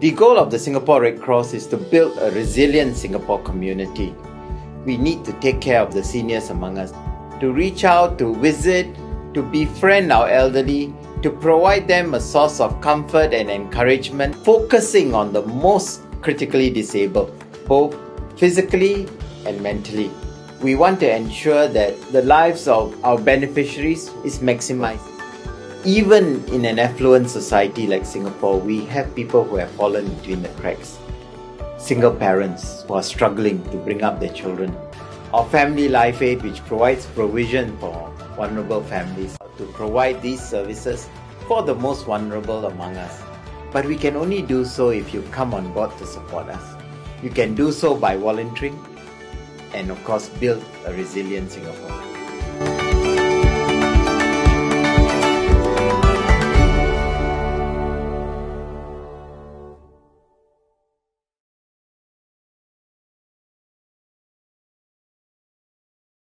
The goal of the Singapore Red Cross is to build a resilient Singapore community. We need to take care of the seniors among us, to reach out, to visit, to befriend our elderly, to provide them a source of comfort and encouragement, focusing on the most critically disabled, both physically and mentally. We want to ensure that the lives of our beneficiaries is maximized. Even in an affluent society like Singapore, we have people who have fallen between the cracks. Single parents who are struggling to bring up their children. Our Family Life Aid, which provides provision for vulnerable families, to provide these services for the most vulnerable among us. But we can only do so if you come on board to support us. You can do so by volunteering and, of course, build a resilient Singapore.